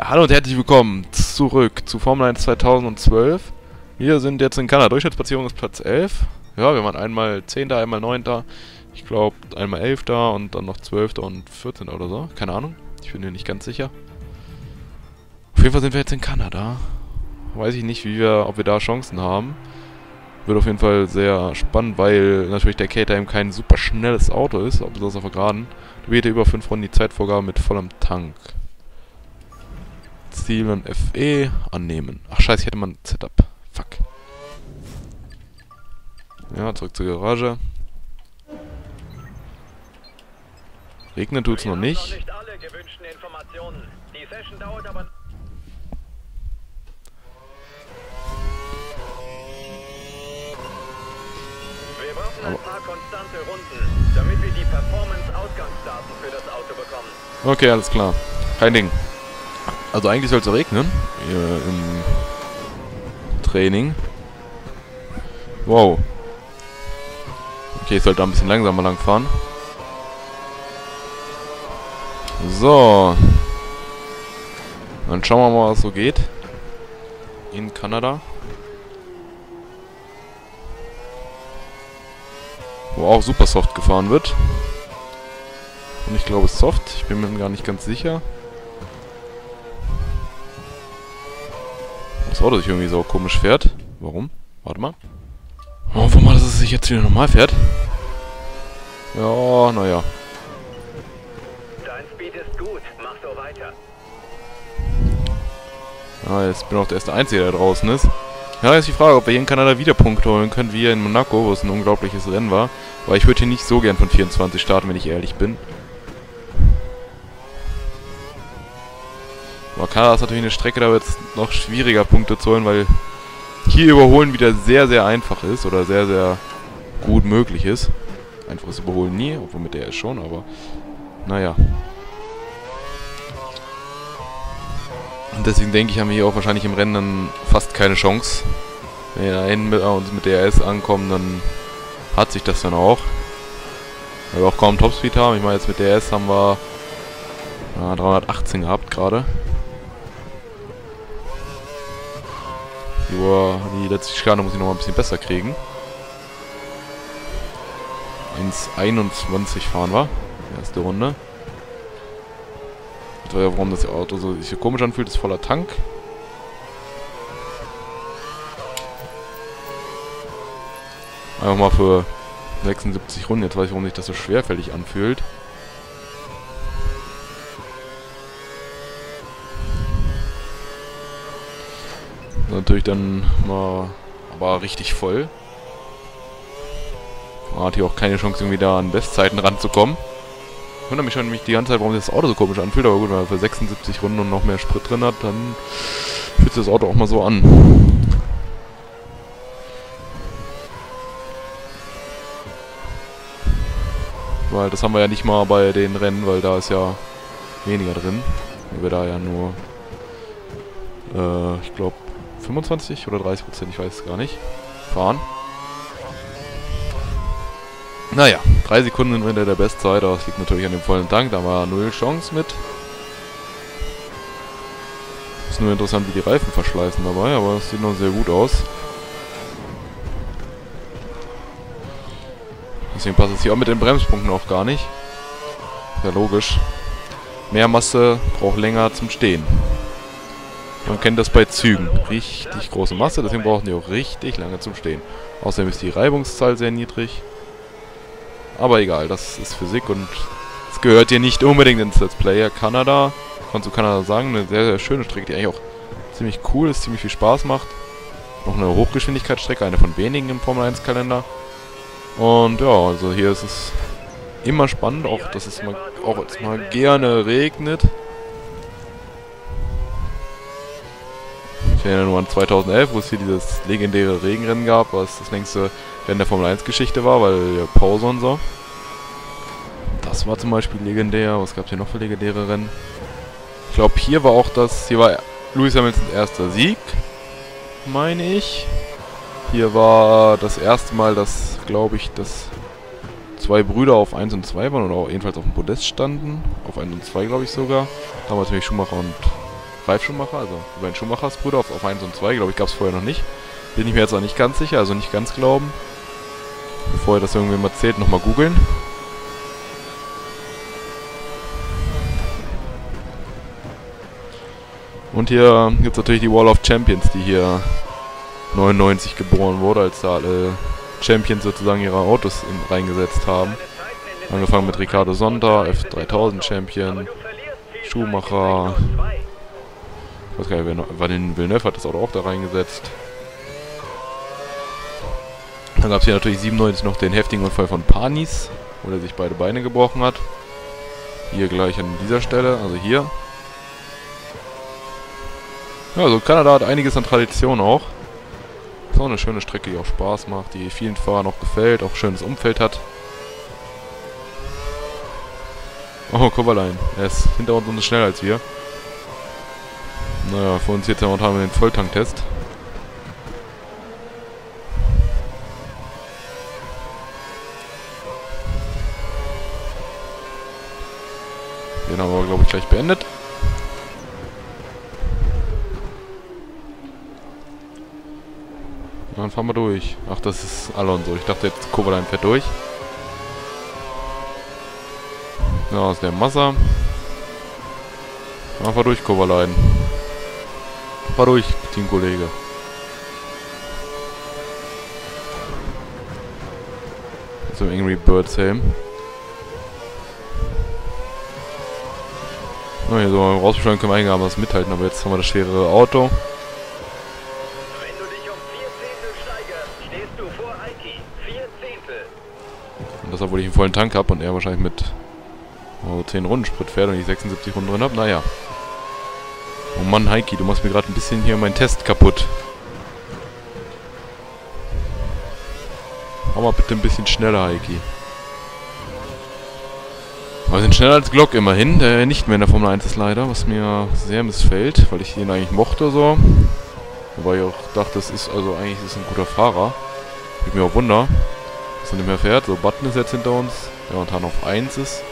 Hallo und herzlich willkommen zurück zu Formel 1 2012. Wir sind jetzt in Kanada. Durchschnittsplatzierung ist Platz 11. Ja, wir waren einmal 10. einmal 9. Ich glaube einmal 11. und dann noch 12. und 14. oder so. Keine Ahnung. Ich bin mir nicht ganz sicher. Auf jeden Fall sind wir jetzt in Kanada. Weiß ich nicht, wie wir, ob wir da Chancen haben. Wird auf jeden Fall sehr spannend, weil natürlich der Cater eben kein super schnelles Auto ist, besonders auf der Geraden. Du wählt über 5 Runden die Zeitvorgabe mit vollem Tank. Ziel und FE annehmen. Ach scheiße, ich hätte mal ein Setup. Fuck. Ja, zurück zur Garage. Regnen tut's noch nicht. Wir brauchen ein paar konstante Runden, damit wir die Performance-Ausgangsdaten für das Auto bekommen. Okay, alles klar. Kein Ding. Also eigentlich soll es regnen. Im Training. Wow. Okay, ich sollte da ein bisschen langsamer lang fahren. So. Dann schauen wir mal, was so geht. In Kanada. Wo auch super soft gefahren wird. Und ich glaube soft. Ich bin mir gar nicht ganz sicher. Das Auto sich irgendwie so komisch fährt. Warum? Warte mal. Hoffen wir mal, dass es sich jetzt wieder normal fährt. Ja, naja. Dein Speed ist gut, mach so weiter. Ja, jetzt bin auch der erste Einzige, der draußen ist. Ja, jetzt die Frage, ob wir hier in Kanada wieder Punkte holen können, wie hier in Monaco, wo es ein unglaubliches Rennen war. Weil ich würde hier nicht so gern von 24 starten, wenn ich ehrlich bin. Aber Kanada ist natürlich eine Strecke, da wird es noch schwieriger Punkte zu holen, weil hier Überholen wieder sehr, sehr einfach ist oder sehr, sehr gut möglich ist. Einfaches Überholen nie, obwohl mit der ist schon, aber naja. Und deswegen denke ich, haben wir hier auch wahrscheinlich im Rennen dann fast keine Chance. Wenn wir da hinten mit, äh, uns mit DRS ankommen, dann hat sich das dann auch. Weil wir auch kaum Topspeed haben. Ich meine, jetzt mit DRS haben wir äh, 318 gehabt gerade. Die, Uhr, die letzte Schikane muss ich noch mal ein bisschen besser kriegen. 1,21 fahren wir. Erste Runde. Warum das Auto so sich so komisch anfühlt, ist voller Tank. Einfach mal für 76 Runden. Jetzt weiß ich, warum sich das so schwerfällig anfühlt. Natürlich dann mal aber richtig voll. Man hat hier auch keine Chance, irgendwie da an Bestzeiten ranzukommen. Ich wundere mich schon nämlich die ganze Zeit, warum sich das Auto so komisch anfühlt. Aber gut, wenn man für 76 Runden und noch mehr Sprit drin hat, dann fühlt sich das Auto auch mal so an. Weil das haben wir ja nicht mal bei den Rennen, weil da ist ja weniger drin. Weil wir da ja nur, äh, ich glaube, 25 oder 30 Prozent, ich weiß es gar nicht, fahren. Naja, drei Sekunden sind wir hinter der Bestzeit, aber das liegt natürlich an dem vollen Tank, da war null Chance mit. Ist nur interessant, wie die Reifen verschleißen dabei, aber das sieht noch sehr gut aus. Deswegen passt es hier auch mit den Bremspunkten auch gar nicht. Ja, logisch. Mehr Masse braucht länger zum Stehen. Man kennt das bei Zügen. Richtig große Masse, deswegen brauchen die auch richtig lange zum Stehen. Außerdem ist die Reibungszahl sehr niedrig. Aber egal, das ist Physik und es gehört hier nicht unbedingt ins Let's Player. Kanada, kann zu Kanada sagen, eine sehr, sehr schöne Strecke, die eigentlich auch ziemlich cool ist, ziemlich viel Spaß macht. Noch eine Hochgeschwindigkeitsstrecke, eine von wenigen im Formel 1 Kalender. Und ja, also hier ist es immer spannend, auch dass es mal, auch jetzt mal gerne regnet. Erinnere nur an 2011, wo es hier dieses legendäre Regenrennen gab, was das längste Rennen der Formel 1 Geschichte war, weil ja Pause und so. Das war zum Beispiel legendär. Was gab es hier noch für legendäre Rennen? Ich glaube, hier war auch das, hier war Lewis Hamiltons erster Sieg, meine ich. Hier war das erste Mal, dass, glaube ich, dass zwei Brüder auf 1 und 2 waren oder auch jedenfalls auf dem Podest standen. Auf 1 und 2, glaube ich sogar. Damals nämlich Schumacher und Ralf Schumacher, also über den Schumachers Bruder auf, auf 1 und 2, glaube ich, gab es vorher noch nicht. Bin ich mir jetzt auch nicht ganz sicher, also nicht ganz glauben. Bevor ihr das irgendwie mal zählt, nochmal googeln. Und hier gibt es natürlich die Wall of Champions, die hier 99 geboren wurde, als da alle Champions sozusagen ihre Autos in, reingesetzt haben. Angefangen mit Ricardo Sonda, F3000 Champion, Schumacher. Ich weiß gar nicht, wer den Villeneuve hat das Auto auch da reingesetzt. Dann gab es hier natürlich 97 noch den heftigen Unfall von Panis, wo er sich beide Beine gebrochen hat. Hier gleich an dieser Stelle, also hier. Ja, also Kanada hat einiges an Tradition auch. Ist auch eine schöne Strecke, die auch Spaß macht, die vielen Fahrern auch gefällt, auch schönes Umfeld hat. Oh, Kovalein. Er ist hinter uns schneller als wir. Naja, für uns jetzt momentan wir den Volltanktest. Den haben wir, glaube ich, gleich beendet. Dann fahren wir durch. Ach, das ist Alonso. Ich dachte jetzt Kovalein fährt durch. Ja, ist der Massa. Fahr durch, Kovalein. Fahr durch, Teamkollege. So Angry Birds Helm. Na, hier so rausbeschleunigen können wir eigentlich was mithalten, aber jetzt haben wir das schwerere Auto. Und das, obwohl ich einen vollen Tank habe und er wahrscheinlich mit oh, 10 Runden Sprit fährt und ich 76 Runden drin habe. Naja. Oh Mann, Heiki, du machst mir gerade ein bisschen hier meinen Test kaputt. Mach mal bitte ein bisschen schneller, Heiki. wir sind schneller als Glock immerhin, der nicht mehr in der Formel 1 ist leider, was mir sehr missfällt, weil ich ihn eigentlich mochte so. Wobei ich auch dachte, das ist also eigentlich ist ein guter Fahrer. Ich mir auch Wunder dass er nicht mehr fährt. So, Button ist jetzt hinter uns, der momentan auf 1 ist.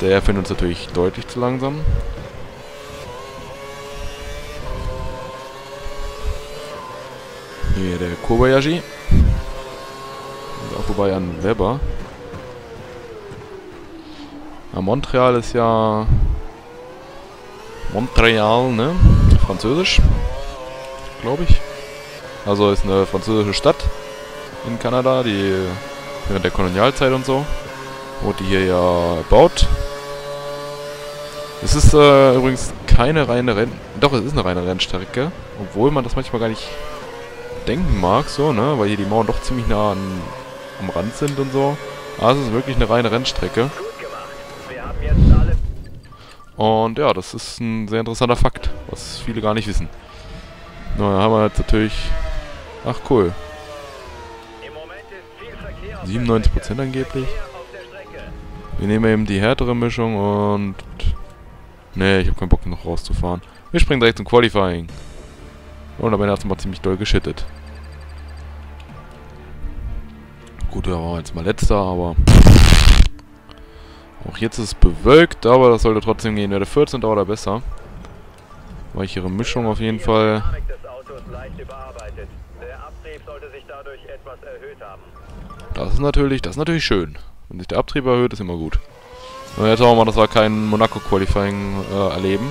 Der findet uns natürlich deutlich zu langsam. Hier der Kobayashi. Und auch vorbei an Weber. Ja, Montreal ist ja... Montreal, ne? Französisch. Glaube ich. Also ist eine französische Stadt in Kanada, die während der Kolonialzeit und so. Wurde hier ja erbaut. Es ist äh, übrigens keine reine Renn... Doch, es ist eine reine Rennstrecke. Obwohl man das manchmal gar nicht denken mag, so, ne? Weil hier die Mauern doch ziemlich nah an, am Rand sind und so. Aber es ist wirklich eine reine Rennstrecke. Und ja, das ist ein sehr interessanter Fakt, was viele gar nicht wissen. Na, da haben wir jetzt natürlich... Ach, cool. 97% angeblich. Wir nehmen eben die härtere Mischung und... Nee, ich habe keinen Bock noch rauszufahren. Wir springen direkt zum Qualifying. Und am Ende hat es mal ziemlich doll geschittet. Gut, wir waren jetzt mal letzter, aber... Auch jetzt ist es bewölkt, aber das sollte trotzdem gehen. Werde 14 oder besser. Weichere Mischung auf jeden Fall. Der. Das ist natürlich, das ist natürlich schön. Wenn sich der Abtrieb erhöht, ist immer gut. Und jetzt schauen wir mal, dass wir kein Monaco-Qualifying äh, erleben.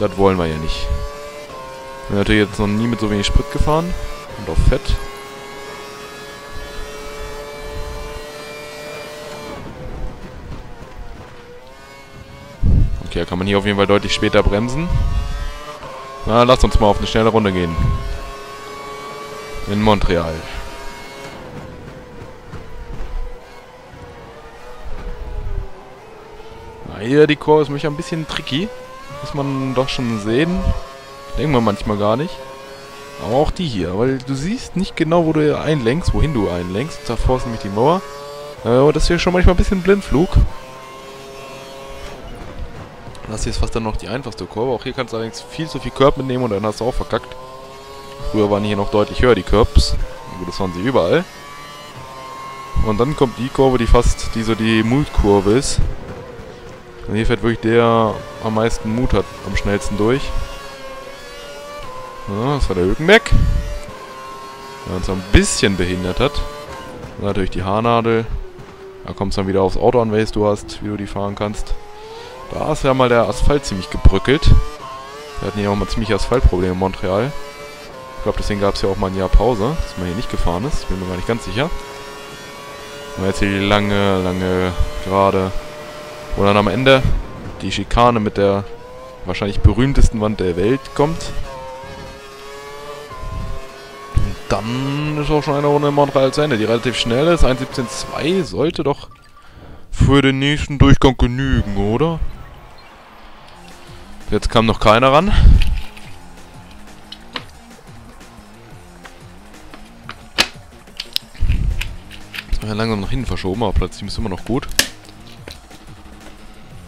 Das wollen wir ja nicht. Ich bin natürlich jetzt noch nie mit so wenig Sprit gefahren. Und auf Fett. Okay, da kann man hier auf jeden Fall deutlich später bremsen. Na, lasst uns mal auf eine schnelle Runde gehen. In Montreal. hier die Kurve ist manchmal ein bisschen tricky. Muss man doch schon sehen. Denken wir manchmal gar nicht. Aber auch die hier, weil du siehst nicht genau, wo du einlenkst, wohin du einlenkst. Davor ist nämlich die Mauer. Äh, das ist hier schon manchmal ein bisschen Blindflug. Das hier ist fast dann noch die einfachste Kurve. Auch hier kannst du allerdings viel zu viel Curb mitnehmen und dann hast du auch verkackt. Früher waren hier noch deutlich höher die Curbs. Gut, das waren sie überall. Und dann kommt die Kurve, die fast die so die Mult-Kurve ist. Und hier fährt wirklich der am meisten Mut hat am schnellsten durch. Ja, das war der Hülkenberg. Der uns ein bisschen behindert hat. Und natürlich die Haarnadel. Da kommt es dann wieder aufs Auto an, welches du hast, wie du die fahren kannst. Da ist ja mal der Asphalt ziemlich gebröckelt. Wir hatten hier auch mal ziemlich Asphaltprobleme in Montreal. Ich glaube, deswegen gab es ja auch mal ein Jahr Pause, dass man hier nicht gefahren ist. Bin mir gar nicht ganz sicher. Und jetzt hier die lange, lange Gerade. Wo dann am Ende die Schikane mit der wahrscheinlich berühmtesten Wand der Welt kommt. Und dann ist auch schon eine Runde in Montreal zu Ende, die relativ schnell ist. 1.17.2 sollte doch für den nächsten Durchgang genügen, oder? Jetzt kam noch keiner ran. Ja, langsam nach hinten verschoben, aber Platz 7 ist immer noch gut.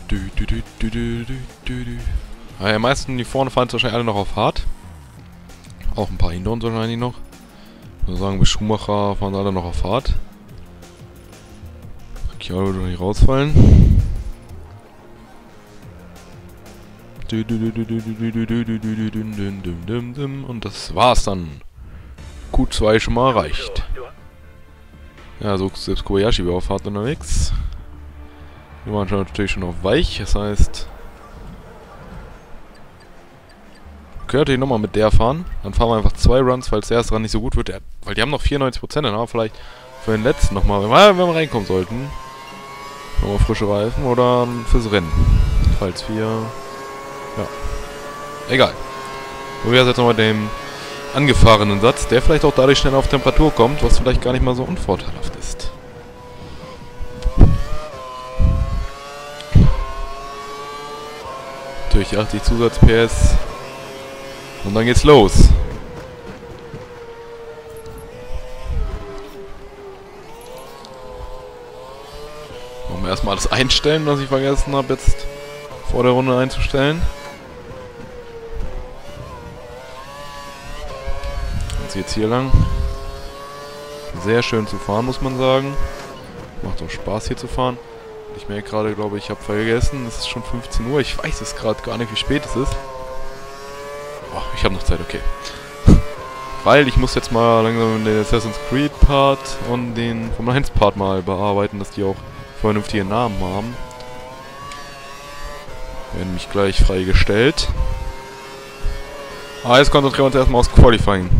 Du, du, du, du, du, du, du, ja, die meisten, die vorne fahren, wahrscheinlich alle noch auf hart. Auch ein paar hinter uns wahrscheinlich noch. Ich würde sagen, bis Schumacher fahren alle noch auf hart. Ricciardo würde nicht rausfallen. Und das war's dann. Q2 schon mal erreicht. Ja, so selbst Kobayashi war auf hart unterwegs. Wir waren schon natürlich schon auf weich, das heißt... Könnte ich nochmal mit der fahren. Dann fahren wir einfach zwei Runs, falls der erste Run nicht so gut wird. weil die haben noch 94%, dann haben wir vielleicht für den letzten nochmal, wenn wir, wenn wir reinkommen sollten, nochmal frische Reifen oder fürs Rennen. Falls wir... Ja. Egal. Und wir jetzt nochmal dem angefahrenen Satz, der vielleicht auch dadurch schneller auf Temperatur kommt, was vielleicht gar nicht mal so unvorteilhaft ist. Natürlich 80 Zusatz-PS. Und dann geht's los. Machen wir erstmal alles einstellen, was ich vergessen habe jetzt vor der Runde einzustellen. jetzt hier lang. Sehr schön zu fahren, muss man sagen. Macht auch Spaß hier zu fahren. Ich merke gerade, glaube ich, habe vergessen, es ist schon 15 Uhr. Ich weiß es gerade gar nicht, wie spät es ist. Ich habe noch Zeit, okay. Weil ich muss jetzt mal langsam den Assassin's Creed Part und den Formel 1 Part mal bearbeiten, dass die auch vernünftige Namen haben. Werden mich gleich freigestellt. Ah, jetzt konzentrieren wir uns erstmal aufs Qualifying.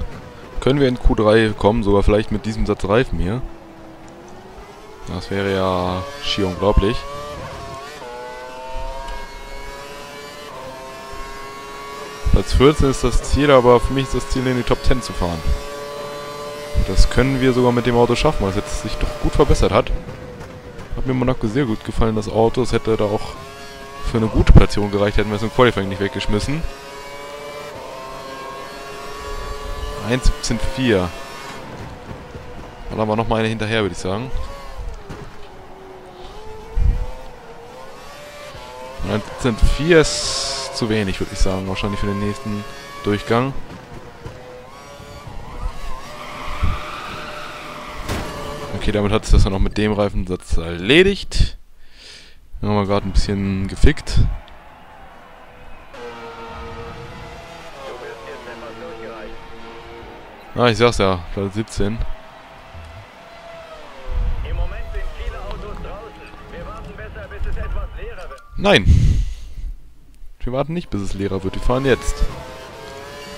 Können wir in Q3 kommen, sogar vielleicht mit diesem Satz Reifen hier. Das wäre ja schier unglaublich. Platz 14 ist das Ziel, aber für mich ist das Ziel, in die Top 10 zu fahren. Das können wir sogar mit dem Auto schaffen, weil es jetzt sich doch gut verbessert hat. Hat mir Monaco sehr gut gefallen, das Auto. Es hätte da auch für eine gute Platzierung gereicht, hätten wir es im Qualifying nicht weggeschmissen. 1,17,4. Dann haben wir noch mal eine hinterher, würde ich sagen. 1,17,4 ist zu wenig, würde ich sagen. Wahrscheinlich für den nächsten Durchgang. Okay, damit hat sich das dann auch mit dem Reifensatz erledigt. Dann haben wir gerade ein bisschen gefickt. Ah, ich sag's ja, Platz 17. Im Moment sind viele Autos draußen. Wir warten besser, bis es etwas leerer wird. Nein. Wir warten nicht, bis es leerer wird. Wir fahren jetzt.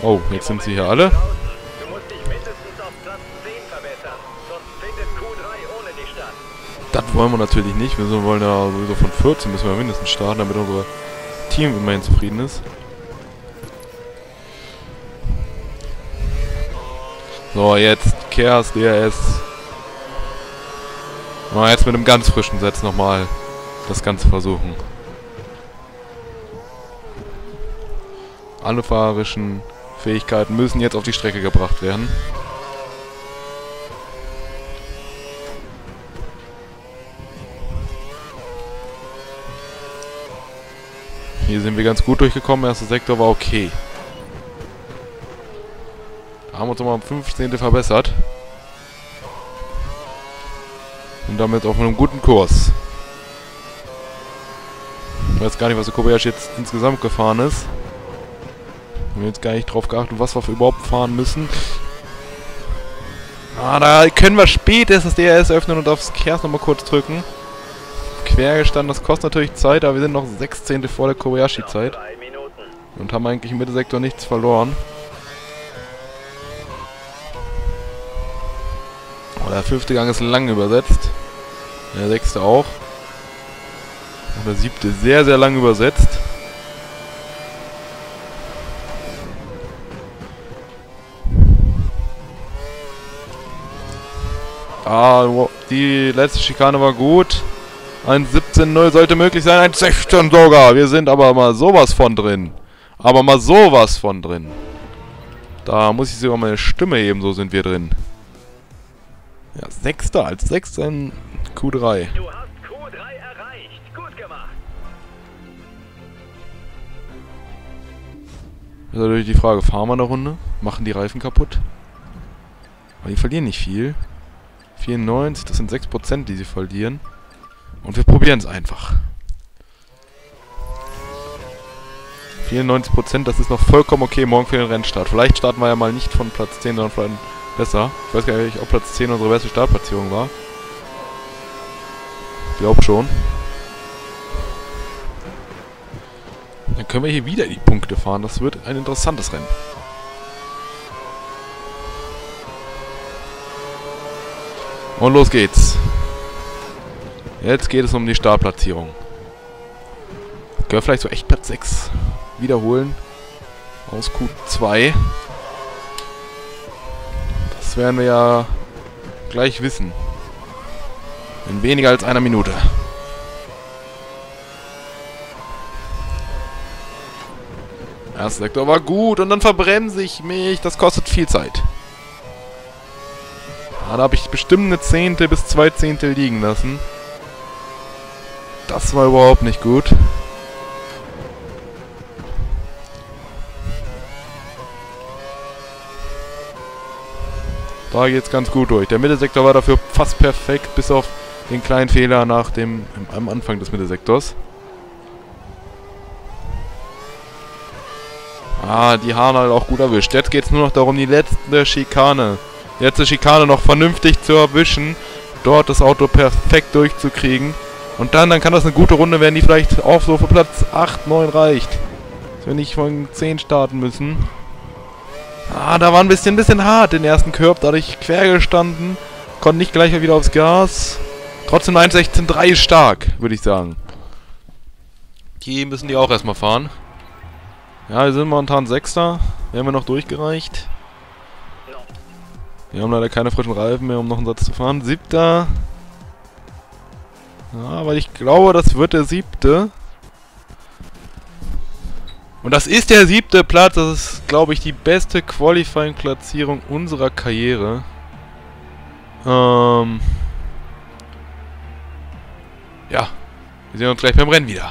Oh, jetzt sind sie hier alle. Du musst dich mindestens auf Platz 10 verbessern. Sonst findet Q3 ohne dich statt. Das wollen wir natürlich nicht. Wir wollen ja sowieso von 14 müssen wir mindestens starten, damit unser Team immerhin zufrieden ist. So, jetzt Chaos DRS. Mal jetzt mit einem ganz frischen Satz nochmal das Ganze versuchen. Alle fahrerischen Fähigkeiten müssen jetzt auf die Strecke gebracht werden. Hier sind wir ganz gut durchgekommen. Erster Sektor war okay. Haben uns nochmal um 15. verbessert. Und damit auf einem guten Kurs. weiß gar nicht, was der Kobayashi jetzt insgesamt gefahren ist. Wir haben jetzt gar nicht drauf geachtet, was wir überhaupt fahren müssen. Ah, da können wir spät erst das DRS öffnen und aufs Kers nochmal kurz drücken. Quer gestanden, das kostet natürlich Zeit, aber wir sind noch 16. vor der Kobayashi-Zeit. Und haben eigentlich im Mittelsektor nichts verloren. Oh, der fünfte Gang ist lang übersetzt. Der sechste auch. Und der siebte sehr, sehr lang übersetzt. Ah, die letzte Schikane war gut. Ein 17-0 sollte möglich sein. Ein 16 sogar. Wir sind aber mal sowas von drin. Aber mal sowas von drin. Da muss ich sogar meine Stimme heben, so sind wir drin. Ja, Sechster als Sechster in Q3. Du hast Q3 erreicht. Gut gemacht. Das ist natürlich die Frage, fahren wir eine Runde? Machen die Reifen kaputt? Aber die verlieren nicht viel. 94, das sind 6%, die sie verlieren. Und wir probieren es einfach. 94%, das ist noch vollkommen okay morgen für den Rennstart. Vielleicht starten wir ja mal nicht von Platz 10, sondern vielleicht besser. Ich weiß gar nicht, ob Platz 10 unsere beste Startplatzierung war. Ich glaube schon. Dann können wir hier wieder die Punkte fahren. Das wird ein interessantes Rennen. Und los geht's. Jetzt geht es um die Startplatzierung. Können wir vielleicht so echt Platz 6 wiederholen. Aus Q2. Das werden wir ja gleich wissen. In weniger als einer Minute. Erster Sektor war gut und dann verbremse ich mich. Das kostet viel Zeit. Ah, da habe ich bestimmt eine Zehntel bis zwei Zehntel liegen lassen. Das war überhaupt nicht gut. Da geht's ganz gut durch. Der Mittelsektor war dafür fast perfekt, bis auf den kleinen Fehler nach dem am Anfang des Mittelsektors. Ah, die Haaren halt auch gut erwischt. Jetzt geht's nur noch darum, die letzte Schikane. Die letzte Schikane noch vernünftig zu erwischen. Dort das Auto perfekt durchzukriegen. Und dann, dann kann das eine gute Runde werden, die vielleicht auch so für Platz 8, 9 reicht. Dass wir nicht von 10 starten müssen. Ah, da war ein bisschen, ein bisschen hart den ersten Curb, dadurch quer gestanden. Konnte nicht gleich wieder aufs Gas. Trotzdem 1.16.3 stark, würde ich sagen. Die müssen die auch erstmal fahren. Ja, wir sind momentan Sechster. Werden wir noch durchgereicht. Wir haben leider keine frischen Reifen mehr, um noch einen Satz zu fahren. Siebter. Ja, aber ich glaube, das wird der siebte. Und das ist der siebte Platz. Das ist, glaube ich, die beste Qualifying-Platzierung unserer Karriere. Ähm. Ja. Wir sehen uns gleich beim Rennen wieder.